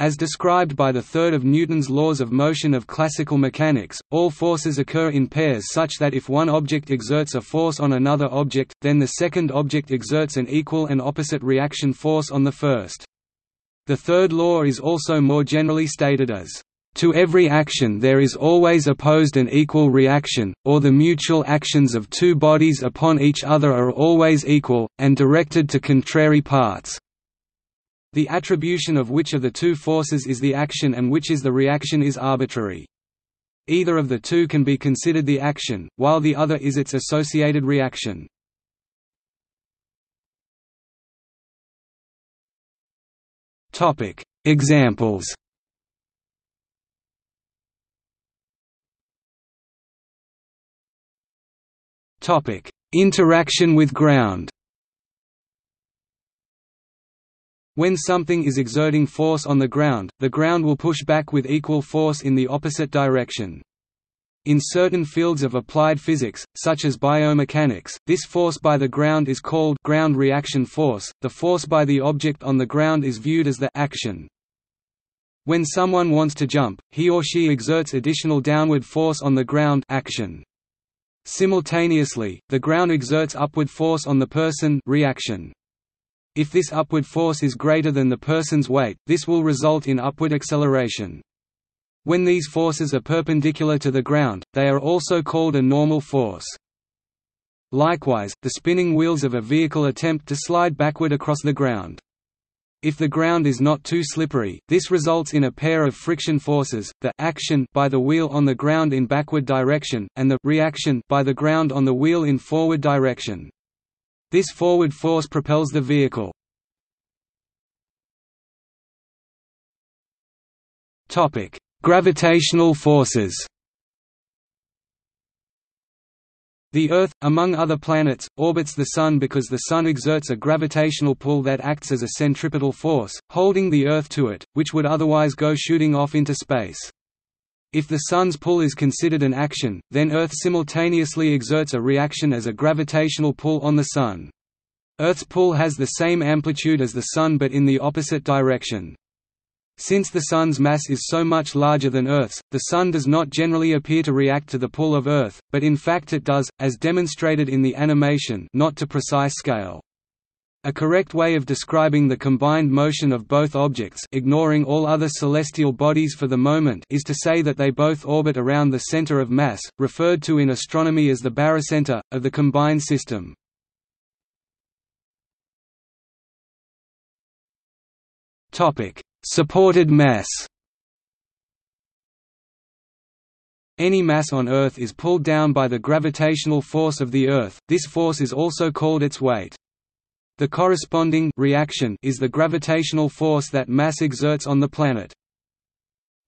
As described by the third of Newton's laws of motion of classical mechanics, all forces occur in pairs such that if one object exerts a force on another object, then the second object exerts an equal and opposite reaction force on the first. The third law is also more generally stated as, "...to every action there is always opposed an equal reaction, or the mutual actions of two bodies upon each other are always equal, and directed to contrary parts." The attribution of which of the two forces is the action and which is the reaction is arbitrary. Either of the two can be considered the action, while the other is its associated reaction. Examples Interaction with ground When something is exerting force on the ground, the ground will push back with equal force in the opposite direction. In certain fields of applied physics, such as biomechanics, this force by the ground is called ground reaction force. The force by the object on the ground is viewed as the action. When someone wants to jump, he or she exerts additional downward force on the ground action. Simultaneously, the ground exerts upward force on the person reaction. If this upward force is greater than the person's weight, this will result in upward acceleration. When these forces are perpendicular to the ground, they are also called a normal force. Likewise, the spinning wheels of a vehicle attempt to slide backward across the ground. If the ground is not too slippery, this results in a pair of friction forces, the action by the wheel on the ground in backward direction, and the reaction by the ground on the wheel in forward direction. This forward force propels the vehicle. Topic: Gravitational forces. The Earth, among other planets, orbits the Sun because the Sun exerts a gravitational pull that acts as a centripetal force, holding the Earth to it, which would otherwise go shooting off into space. If the Sun's pull is considered an action, then Earth simultaneously exerts a reaction as a gravitational pull on the Sun. Earth's pull has the same amplitude as the Sun but in the opposite direction. Since the Sun's mass is so much larger than Earth's, the Sun does not generally appear to react to the pull of Earth, but in fact it does, as demonstrated in the animation not to precise scale. A correct way of describing the combined motion of both objects ignoring all other celestial bodies for the moment is to say that they both orbit around the center of mass, referred to in astronomy as the barycenter, of the combined system. Supported mass Any mass on Earth is pulled down by the gravitational force of the Earth, this force is also called its weight. The corresponding reaction is the gravitational force that mass exerts on the planet.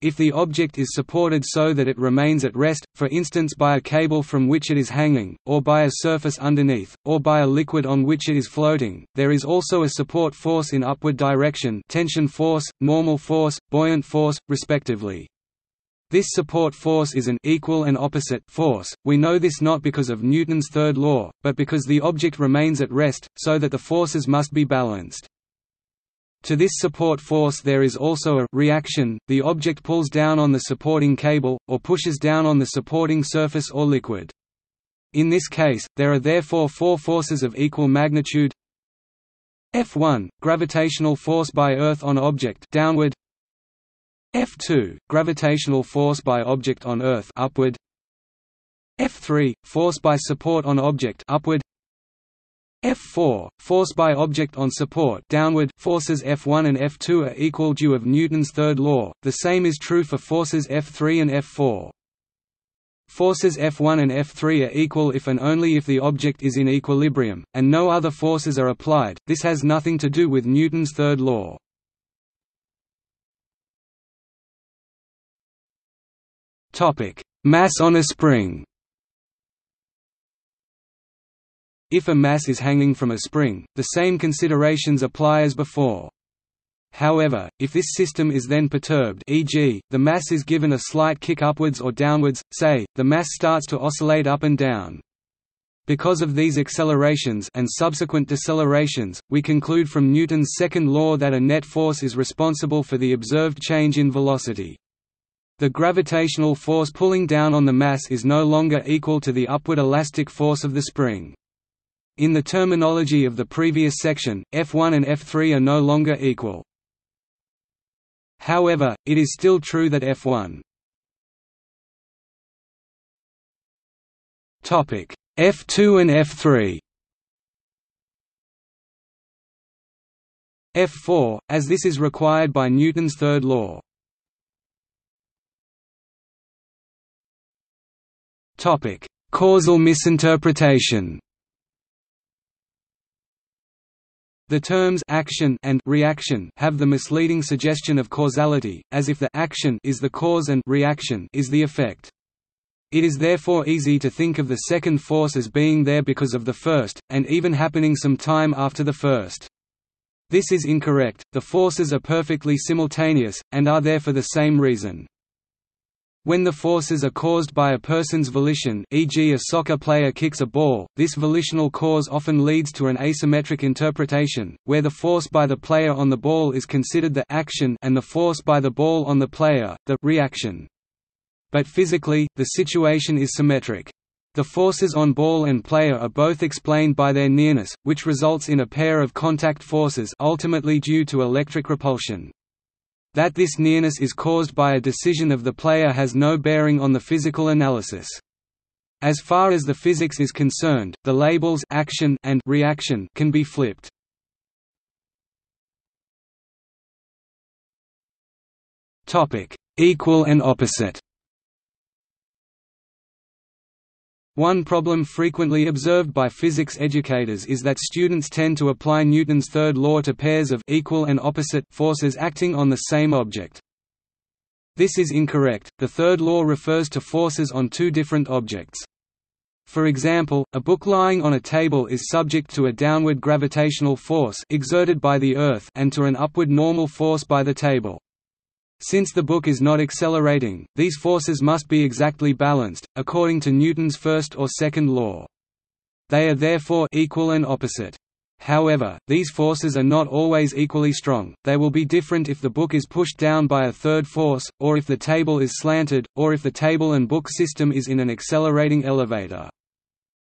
If the object is supported so that it remains at rest, for instance by a cable from which it is hanging, or by a surface underneath, or by a liquid on which it is floating, there is also a support force in upward direction tension force, normal force, buoyant force, respectively. This support force is an equal and opposite force. We know this not because of Newton's third law, but because the object remains at rest, so that the forces must be balanced. To this support force there is also a reaction, the object pulls down on the supporting cable, or pushes down on the supporting surface or liquid. In this case, there are therefore four forces of equal magnitude F1 – gravitational force by Earth on object downward F2 gravitational force by object on Earth upward. F3 force by support on object upward. F4 force by object on support downward. Forces F1 and F2 are equal due of Newton's third law. The same is true for forces F3 and F4 Forces F1 and F3 are equal if and only if the object is in equilibrium, and no other forces are applied, this has nothing to do with Newton's third law. Mass on a spring. If a mass is hanging from a spring, the same considerations apply as before. However, if this system is then perturbed e.g., the mass is given a slight kick upwards or downwards, say, the mass starts to oscillate up and down. Because of these accelerations and subsequent decelerations, we conclude from Newton's second law that a net force is responsible for the observed change in velocity. The gravitational force pulling down on the mass is no longer equal to the upward elastic force of the spring. In the terminology of the previous section, F1 and F3 are no longer equal. However, it is still true that F1 Topic F2 and F3 F4, as this is required by Newton's third law. Topic: Causal misinterpretation. The terms action and reaction have the misleading suggestion of causality, as if the action is the cause and reaction is the effect. It is therefore easy to think of the second force as being there because of the first, and even happening some time after the first. This is incorrect, the forces are perfectly simultaneous, and are there for the same reason. When the forces are caused by a person's volition e.g. a soccer player kicks a ball, this volitional cause often leads to an asymmetric interpretation, where the force by the player on the ball is considered the action and the force by the ball on the player, the reaction. But physically, the situation is symmetric. The forces on ball and player are both explained by their nearness, which results in a pair of contact forces ultimately due to electric repulsion. That this nearness is caused by a decision of the player has no bearing on the physical analysis. As far as the physics is concerned, the labels action and reaction can be flipped. Topic: Equal and opposite. One problem frequently observed by physics educators is that students tend to apply Newton's third law to pairs of equal and opposite forces acting on the same object. This is incorrect, the third law refers to forces on two different objects. For example, a book lying on a table is subject to a downward gravitational force exerted by the Earth and to an upward normal force by the table. Since the book is not accelerating, these forces must be exactly balanced, according to Newton's first or second law. They are therefore equal and opposite. However, these forces are not always equally strong, they will be different if the book is pushed down by a third force, or if the table is slanted, or if the table and book system is in an accelerating elevator.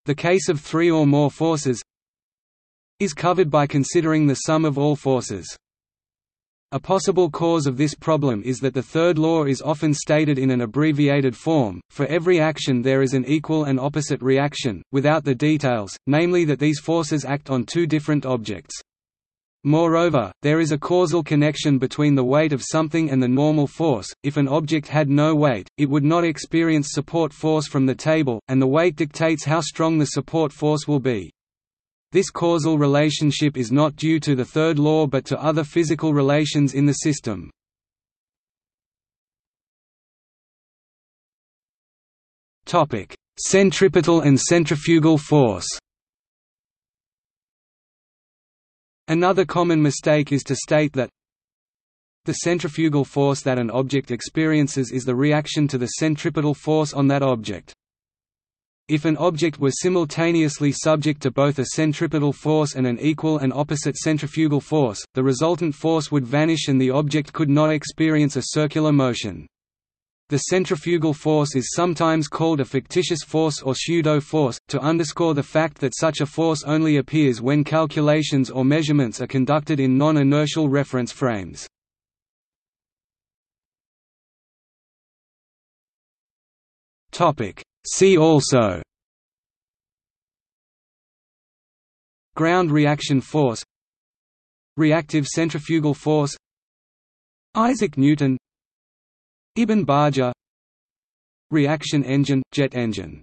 The case of three or more forces is covered by considering the sum of all forces. A possible cause of this problem is that the third law is often stated in an abbreviated form, for every action there is an equal and opposite reaction, without the details, namely that these forces act on two different objects. Moreover, there is a causal connection between the weight of something and the normal force. If an object had no weight, it would not experience support force from the table, and the weight dictates how strong the support force will be. This causal relationship is not due to the third law but to other physical relations in the system. Centripetal and centrifugal force Another common mistake is to state that the centrifugal force that an object experiences is the reaction to the centripetal force on that object. If an object were simultaneously subject to both a centripetal force and an equal and opposite centrifugal force, the resultant force would vanish and the object could not experience a circular motion. The centrifugal force is sometimes called a fictitious force or pseudo-force, to underscore the fact that such a force only appears when calculations or measurements are conducted in non-inertial reference frames. Topic: See also. Ground reaction force. Reactive centrifugal force. Isaac Newton. Ibn Bajjah Reaction engine – jet engine